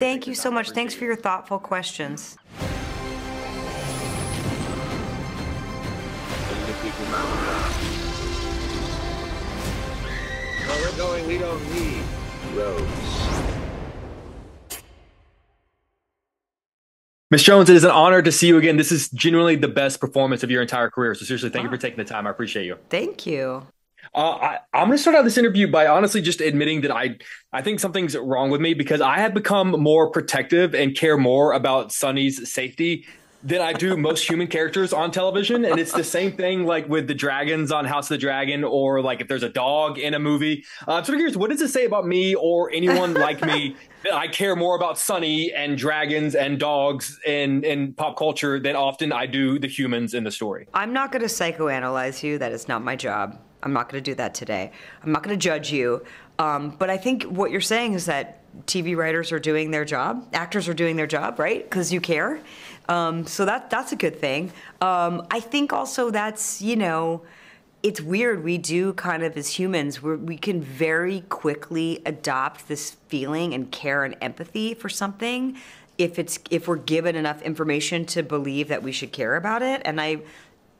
Thank you so much. Thanks for your thoughtful questions. Where we're going, we don't need roads. Miss Jones, it is an honor to see you again. This is genuinely the best performance of your entire career. So seriously, thank you for taking the time. I appreciate you. Thank you. Uh, I, I'm going to start out this interview by honestly just admitting that I I think something's wrong with me because I have become more protective and care more about Sunny's safety than I do most human characters on television. And it's the same thing like with the dragons on House of the Dragon, or like if there's a dog in a movie. Uh, I'm sort of curious, what does it say about me or anyone like me that I care more about Sonny and dragons and dogs in, in pop culture than often I do the humans in the story? I'm not going to psychoanalyze you. That is not my job. I'm not going to do that today. I'm not going to judge you. Um, but I think what you're saying is that TV writers are doing their job, actors are doing their job, right? Because you care. Um, so that that's a good thing. Um, I think also that's you know, it's weird. We do kind of as humans, we we can very quickly adopt this feeling and care and empathy for something if it's if we're given enough information to believe that we should care about it. And I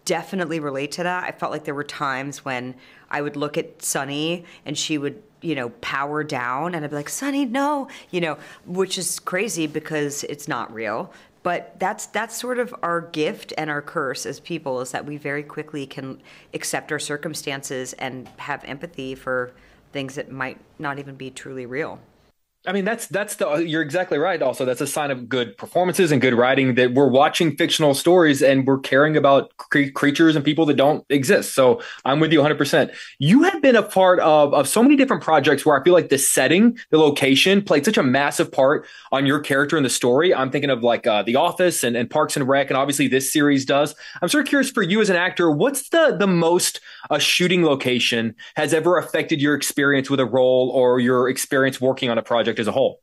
definitely relate to that. I felt like there were times when I would look at Sunny and she would you know, power down and I'd be like, Sunny, no, you know, which is crazy because it's not real but that's that's sort of our gift and our curse as people is that we very quickly can accept our circumstances and have empathy for things that might not even be truly real. I mean, that's that's the you're exactly right. Also, that's a sign of good performances and good writing that we're watching fictional stories and we're caring about cre- creatures and people that don't exist. So I'm with you 100. percent You have been a part of of so many different projects where I feel like the setting, the location, played such a massive part on your character in the story. I'm thinking of like uh, The Office and, and Parks and Rec, and obviously this series does. I'm sort of curious for you as an actor, what's the the most a shooting location has ever affected your experience with a role or your experience working on a project? Project as a whole?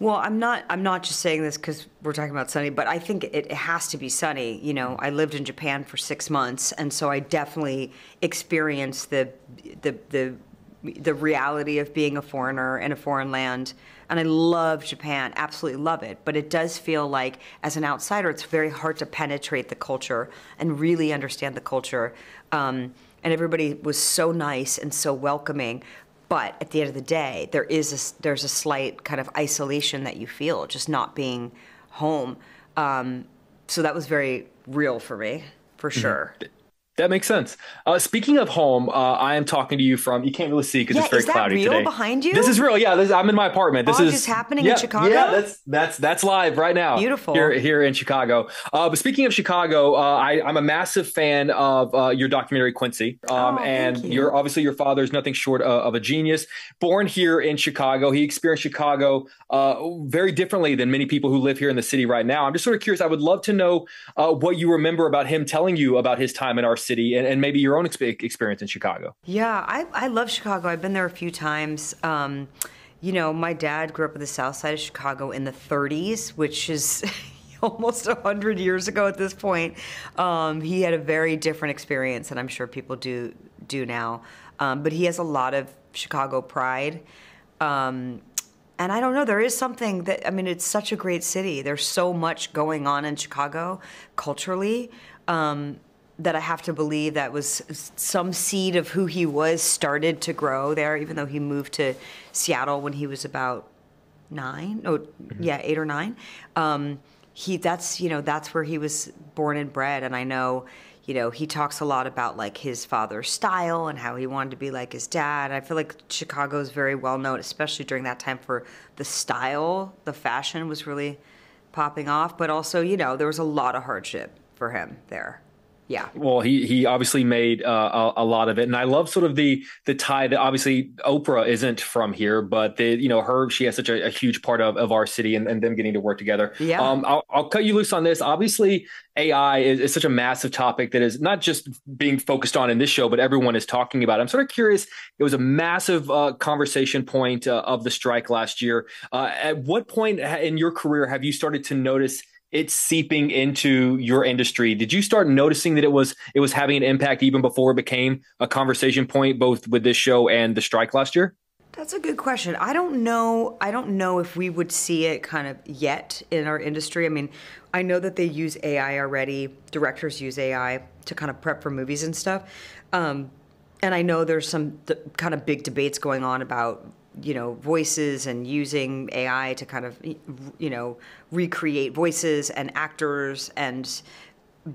Well, I'm not. I'm not just saying this because we're talking about sunny, but I think it, it, has to be sunny. You know, I lived in Japan for six months, and so I definitely experienced the the the the reality of being a foreigner in a foreign land. And I love Japan, absolutely love it. But it does feel like, as an outsider, it's very hard to penetrate the culture and really understand the culture. Um, and everybody was so nice and so welcoming. But at the end of the day, there is a, there's a slight kind of isolation that you feel, just not being home. Um, so that was very real for me, for mm-hmm. sure. Mm-hmm. That makes sense. Uh, speaking of home, uh, I am talking to you from. You can't really see because yeah, it's very is that cloudy real today. Behind you, this is real. Yeah, this, I'm in my apartment. This oh, is happening yeah, in Chicago. Yeah, that's that's that's live right now. Beautiful here here in Chicago. Uh, but speaking of Chicago, uh, I, am a massive fan of uh, your documentary Quincy, um, oh, and you. are obviously your father is nothing short of, of, a genius. Born here in Chicago, he experienced Chicago uh, very differently than many people who live here in the city right now. I'm just sort of curious. I would love to know what you remember about him telling you about his time in our city, and, and maybe your own experience in Chicago. Yeah, I, I love Chicago. I've been there a few times. Um, you know, my dad grew up in the south side of Chicago in the 30s, which is almost 100 years ago at this point. Um, he had a very different experience than I'm sure people do do now. Um, but he has a lot of Chicago pride. Um, and I don't know, there is something that, I mean, it's such a great city. There's so much going on in Chicago culturally. Um, that I have to believe that was some seed of who he was started to grow there, even though he moved to Seattle when he was about nine. Oh, mm-hmm. yeah, eight or nine. Um, he that's you know that's where he was born and bred, and I know you know he talks a lot about like his father's style and how he wanted to be like his dad. I feel like Chicago is very well known, especially during that time for the style, the fashion was really popping off, but also you know there was a lot of hardship for him there yeah. Well, he he obviously made uh, a, a, lot of it, and I love sort of the the tie that obviously Oprah isn't from here, but the you know her she has such a, a huge part of, of our city and, and them getting to work together. Yeah. Um, I'll, I'll cut you loose on this. Obviously, AI is, is, such a massive topic that is not just being focused on in this show, but everyone is talking about. It. I'm sort of curious. It was a massive uh, conversation point uh, of the strike last year. Uh, at what point in your career have you started to notice? It's seeping into your industry did you start noticing that it was it was having an impact even before it became a conversation point both with this show and the strike last year That's a good question. I don't know. I don't know if we would see it kind of yet in our industry. I mean, I know that they use AI already. Directors use AI to kind of prep for movies and stuff. Um, and I know there's some th- kind of big debates going on about you know voices and using AI to kind of you know recreate voices and actors and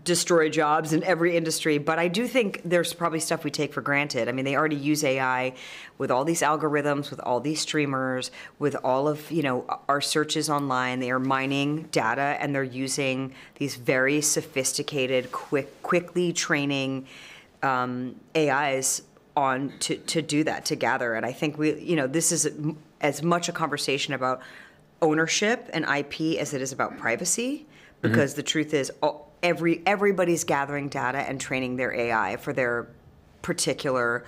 destroy jobs in every industry, but I do think there's probably stuff we take for granted. I mean, they already use AI with all these algorithms, with all these streamers, with all of, you know, our searches online. They are mining data and they're using these very sophisticated, quick, quickly training um, AIs on to, to do that, together. And I think we, you know, this is as much a conversation about ownership and IP as it is about privacy, because mm-hmm. the truth is, all, every everybody's gathering data and training their AI for their particular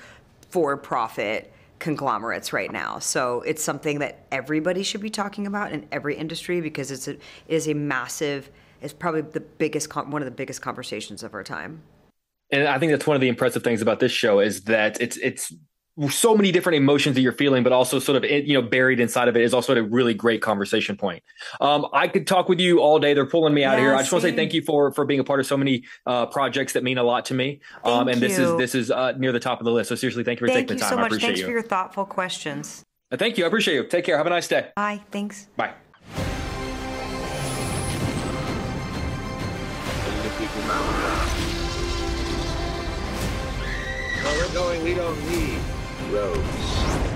for-profit conglomerates right now. So it's something that everybody should be talking about in every industry because it's a, it is a massive. It's probably the biggest one of the biggest conversations of our time. And I think that's one of the impressive things about this show is that it's it's so many different emotions that you're feeling, but also sort of you know buried inside of it is also a really great conversation point. Um, I could talk with you all day. They're pulling me out yeah, of here. I just want to say thank you for for being a part of so many uh, projects that mean a lot to me. Um, and you. this is this is uh, near the top of the list. So seriously, thank you for thank taking the time. So much. I appreciate Thanks you. for your thoughtful questions. Uh, thank you. I appreciate you. Take care. Have a nice day. Bye. Thanks. Bye. Going, we don't need roads.